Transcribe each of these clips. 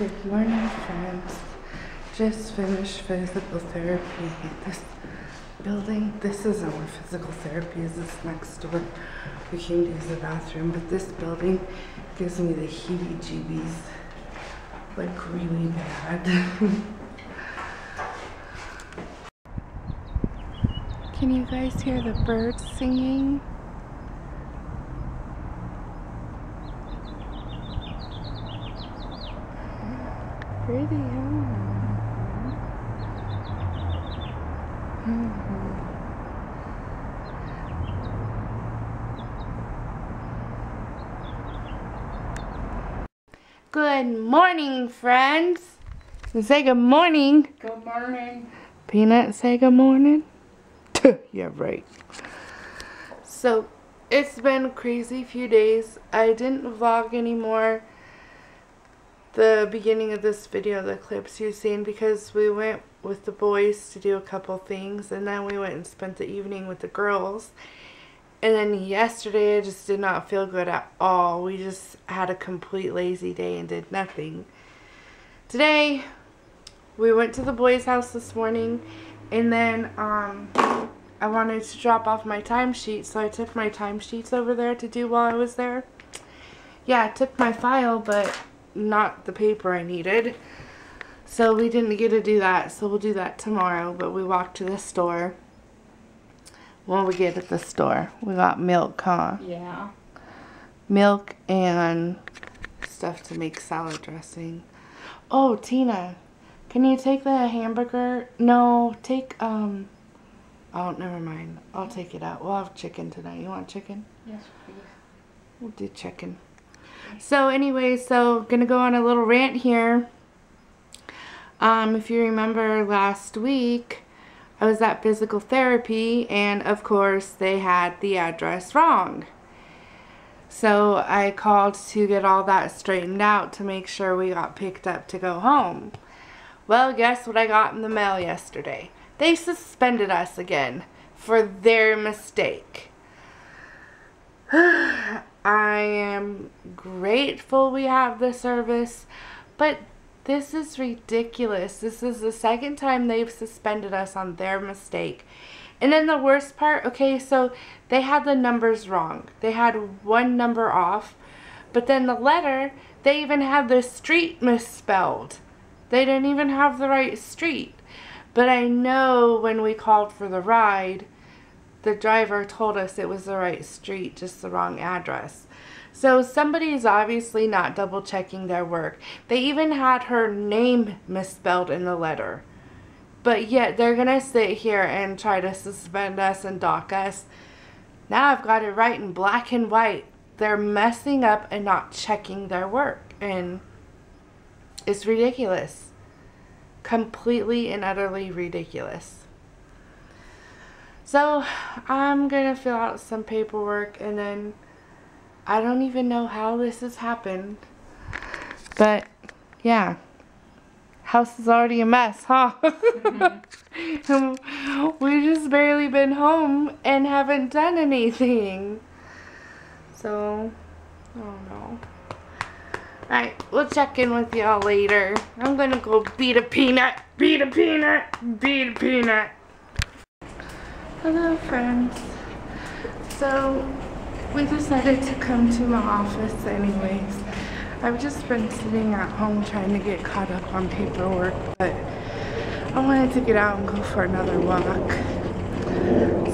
Good morning, friends. Just finished physical therapy. This building, this isn't physical therapy is, it's next door. We came to use the bathroom, but this building gives me the heebie jeebies. Like, really bad. Can you guys hear the birds singing? Pretty, Good morning, friends. Say good morning. Good morning. Peanut, say good morning. yeah, right. So, it's been a crazy few days. I didn't vlog anymore the beginning of this video, the clips you've seen, because we went with the boys to do a couple things, and then we went and spent the evening with the girls. And then yesterday, I just did not feel good at all. We just had a complete lazy day and did nothing. Today, we went to the boys' house this morning, and then um, I wanted to drop off my timesheet, so I took my timesheets over there to do while I was there. Yeah, I took my file, but not the paper I needed. So we didn't get to do that, so we'll do that tomorrow. But we walked to the store. What we get at the store? We got milk, huh? Yeah. Milk and stuff to make salad dressing. Oh, Tina, can you take the hamburger? No, take, um, oh, never mind. I'll take it out. We'll have chicken tonight. You want chicken? Yes, please. We'll do chicken. So anyway, so gonna go on a little rant here. Um, if you remember last week, I was at physical therapy and of course they had the address wrong. So I called to get all that straightened out to make sure we got picked up to go home. Well, guess what I got in the mail yesterday? They suspended us again for their mistake. I am grateful we have the service, but this is ridiculous. This is the second time they've suspended us on their mistake. And then the worst part, okay, so they had the numbers wrong. They had one number off, but then the letter, they even had the street misspelled. They didn't even have the right street. But I know when we called for the ride, the driver told us it was the right street, just the wrong address. So somebody is obviously not double checking their work. They even had her name misspelled in the letter. But yet they're going to sit here and try to suspend us and dock us. Now I've got it right in black and white. They're messing up and not checking their work. And it's ridiculous. Completely and utterly ridiculous. So I'm going to fill out some paperwork and then I don't even know how this has happened. But yeah. House is already a mess, huh? Mm-hmm. We've just barely been home and haven't done anything. So, I don't know. Alright, we'll check in with y'all later. I'm gonna go beat a peanut, beat a peanut, beat a peanut. Hello friends. So we decided to come to my office anyways. I've just been sitting at home trying to get caught up on paperwork, but I wanted to get out and go for another walk.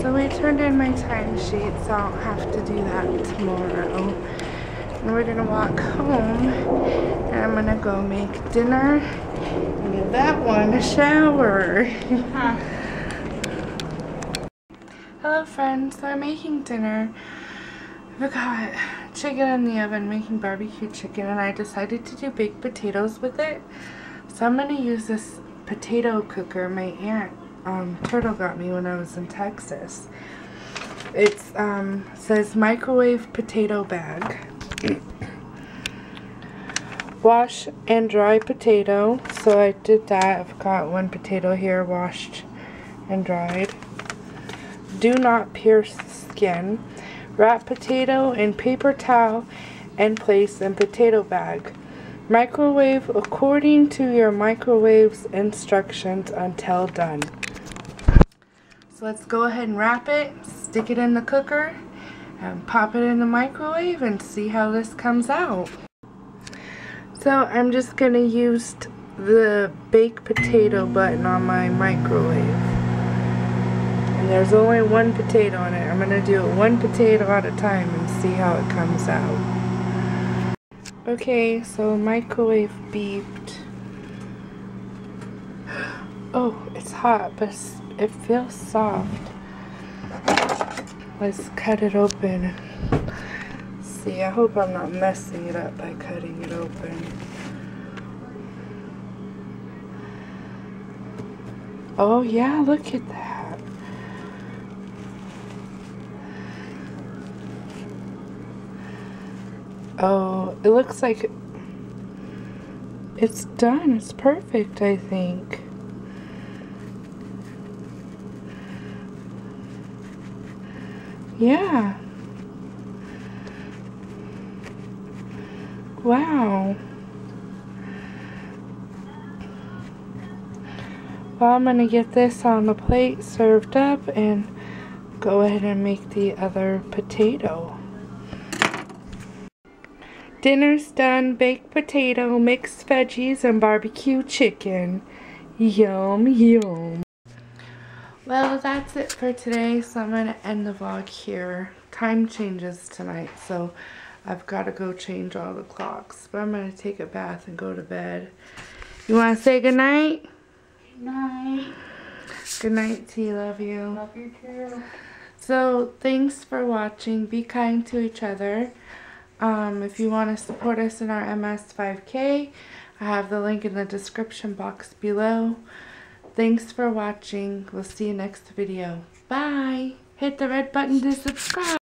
So I turned in my timesheet, so I don't have to do that tomorrow. And we're gonna walk home, and I'm gonna go make dinner and give that one a shower. Friends, so I'm making dinner. I've got chicken in the oven making barbecue chicken and I decided to do baked potatoes with it. So I'm going to use this potato cooker my aunt um, Turtle got me when I was in Texas. It um, says microwave potato bag. Wash and dry potato. So I did that. I've got one potato here washed and dried. Do not pierce skin. Wrap potato in paper towel and place in potato bag. Microwave according to your microwave's instructions until done. So let's go ahead and wrap it, stick it in the cooker, and pop it in the microwave and see how this comes out. So I'm just going to use the baked potato button on my microwave. And there's only one potato on it. I'm going to do it one potato at a time and see how it comes out. Okay, so microwave beeped. Oh, it's hot, but it feels soft. Let's cut it open. See, I hope I'm not messing it up by cutting it open. Oh yeah, look at that. Oh, it looks like it's done. It's perfect, I think. Yeah. Wow. Well, I'm going to get this on the plate served up and go ahead and make the other potato. Dinner's done. Baked potato, mixed veggies, and barbecue chicken. Yum, yum. Well, that's it for today, so I'm going to end the vlog here. Time changes tonight, so I've got to go change all the clocks. But I'm going to take a bath and go to bed. You want to say goodnight? Night. Good night, T. Love you. Love you too. So, thanks for watching. Be kind to each other. Um, if you want to support us in our MS 5K, I have the link in the description box below. Thanks for watching. We'll see you next video. Bye. Hit the red button to subscribe.